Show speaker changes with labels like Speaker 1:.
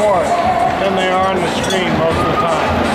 Speaker 1: more than they are on the screen most of the time.